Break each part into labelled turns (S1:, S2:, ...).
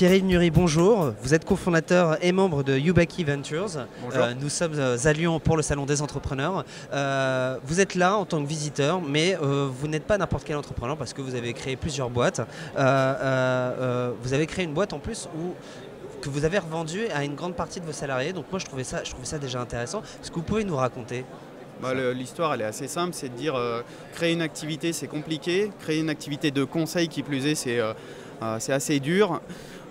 S1: Pierre-Yves Nury, bonjour. Vous êtes cofondateur et membre de Yubaki Ventures. Euh, nous sommes euh, à Lyon pour le Salon des entrepreneurs. Euh, vous êtes là en tant que visiteur, mais vous n'êtes pas n'importe quel entrepreneur parce que vous avez créé plusieurs boîtes. vous avez créé une boîte en plus où que vous avez revendu à une grande partie de vos salariés. Donc moi je trouvais ça, je trouvais ça déjà intéressant. Est-ce que vous pouvez nous raconter
S2: bah, L'histoire elle est assez simple, c'est de dire créer une activité c'est compliqué, créer une activité de conseil qui plus est c'est assez dur.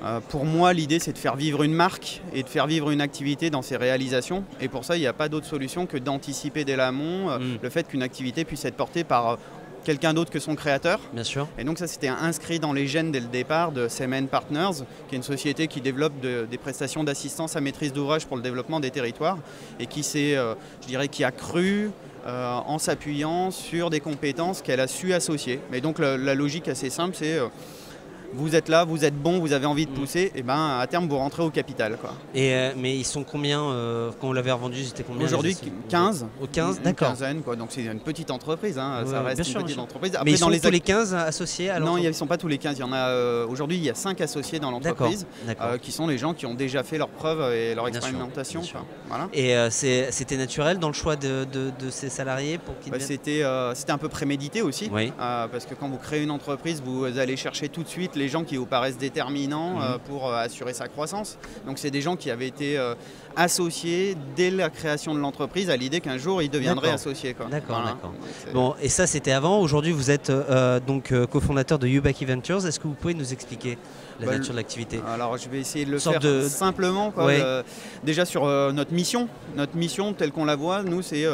S2: Euh, pour moi, l'idée, c'est de faire vivre une marque et de faire vivre une activité dans ses réalisations. Et pour ça, il n'y a pas d'autre solution que d'anticiper dès l'amont euh, mm. le fait qu'une activité puisse être portée par euh, quelqu'un d'autre que son créateur.
S1: Bien sûr.
S2: Et donc ça, c'était inscrit dans les gènes dès le départ de Semen Partners, qui est une société qui développe des prestations d'assistance à maîtrise d'ouvrage pour le développement des territoires et qui s'est, je dirais, qui a cru en s'appuyant sur des compétences qu'elle a su associer. Mais donc la, la logique assez simple, c'est vous êtes là, vous êtes bon, vous avez envie de mm. pousser, et ben à terme vous rentrez au capital. Quoi.
S1: Et euh, mais ils sont combien euh, quand on l'avait revendu C'était combien
S2: Aujourd'hui 15.
S1: Au 15, d'accord.
S2: quinzaine, quoi. Donc c'est une petite entreprise, hein. ça reste une petite entreprise.
S1: mais ils sont tous les 15 associés
S2: Non, ils ne sont pas tous les 15. Il y en a euh, aujourd'hui, il y a 5 associés dans l'entreprise qui sont les gens qui ont déjà fait leurs preuves et leur expérimentation.
S1: Voilà. Et c'était naturel dans le choix de, ces salariés pour
S2: bah, C'était un peu prémédité aussi, parce que quand vous créez une entreprise, vous allez chercher tout de suite les gens qui vous paraissent déterminants mhm. euh, pour euh, assurer sa croissance. Donc c'est des gens qui avaient été euh, associés dès la création de l'entreprise à l'idée qu'un jour ils deviendraient associés.
S1: D'accord, d'accord. Bon, et ça c'était avant. Aujourd'hui vous êtes donc cofondateur de Ubaki Ventures. Est-ce que vous pouvez nous expliquer la bah, nature de l'activité?
S2: Alors je vais essayer de le faire simplement. déjà sur notre mission. Notre mission telle qu'on la voit, nous c'est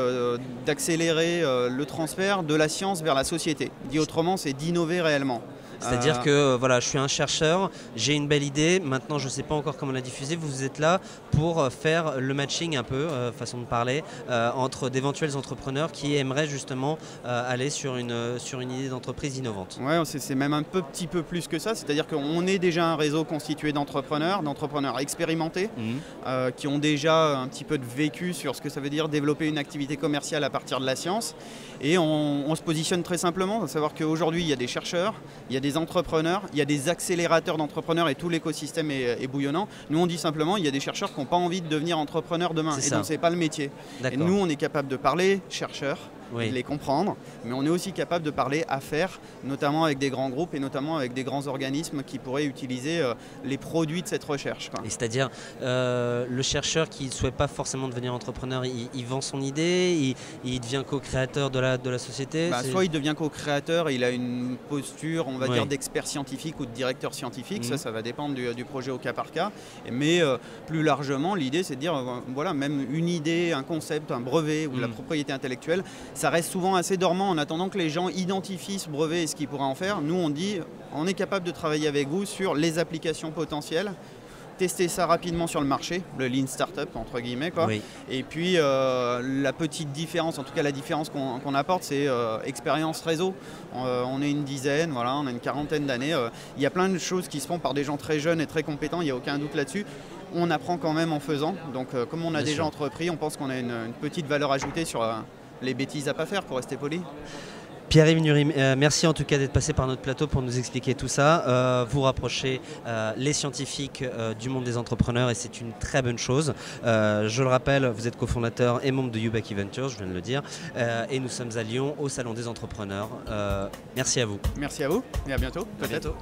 S2: d'accélérer le transfert de la science vers la société. Dit autrement, c'est d'innover réellement.
S1: C'est-à-dire euh. que euh, voilà, je suis un chercheur, j'ai une belle idée, maintenant je ne sais pas encore comment la diffuser, vous êtes là pour euh, faire le matching un peu, façon de parler, entre d'éventuels entrepreneurs qui aimeraient justement aller sur une, sur une idée d'entreprise innovante.
S2: Oui, c'est même un peu, petit peu plus que ça, c'est-à-dire qu'on est déjà un réseau constitué d'entrepreneurs, d'entrepreneurs expérimentés, mmh. qui ont déjà un petit peu de vécu sur ce que ça veut dire développer une activité commerciale à partir de la science. Et on, on se positionne très simplement, à savoir qu'aujourd'hui il y a des chercheurs, il y a des entrepreneurs, il y a des accélérateurs d'entrepreneurs et tout l'écosystème est, bouillonnant. Nous, on dit simplement, il y a des chercheurs qui n'ont pas envie de devenir entrepreneurs demain. Et donc, ce n'est pas le métier. Et nous, on est capable de parler chercheurs, de les comprendre, mais on est aussi capable de parler affaires, notamment avec des grands groupes et notamment avec des grands organismes qui pourraient utiliser euh, les produits de cette recherche.
S1: c'est-à-dire, euh, le chercheur qui ne souhaite pas forcément devenir entrepreneur, il, vend son idée, il, devient co-créateur de la, de la société
S2: bah, Soit il devient co-créateur, il a une posture, on va dire, d'expert scientifique ou de directeur scientifique, ça, mhm. ça va dépendre du, projet au cas par cas. Mais euh, plus largement, l'idée, c'est de dire, voilà, même une idée, un concept, un brevet ou la mhm. propriété intellectuelle, ça reste souvent assez dormant en attendant que les gens identifient ce brevet et ce qu'ils pourraient en faire. Nous, on dit, on est capable de travailler avec vous sur les applications potentielles tester ça rapidement sur le marché, le lean startup entre guillemets quoi. Et puis euh, la petite différence, en tout cas la différence qu'on apporte, c'est euh, expérience réseau. Euh, on est une dizaine, voilà, on a une quarantaine d'années. Il y a plein de choses qui se font par des gens très jeunes et très compétents, il n'y a aucun doute là-dessus. On apprend quand même en faisant. Donc comme on a déjà entrepris, on pense qu'on a une, une, petite valeur ajoutée sur les bêtises à pas faire pour rester poli.
S1: Pierre-Yves euh, merci en tout cas d'être passé par notre plateau pour nous expliquer tout ça. Euh, vous rapprochez euh, les scientifiques du monde des entrepreneurs et c'est une très bonne chose. je le rappelle, vous êtes cofondateur et membre de Ubaki Ventures, je viens de le dire, et nous sommes à Lyon au Salon des entrepreneurs. merci à vous.
S2: Merci à vous et à bientôt. À bientôt.